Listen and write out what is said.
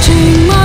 君莫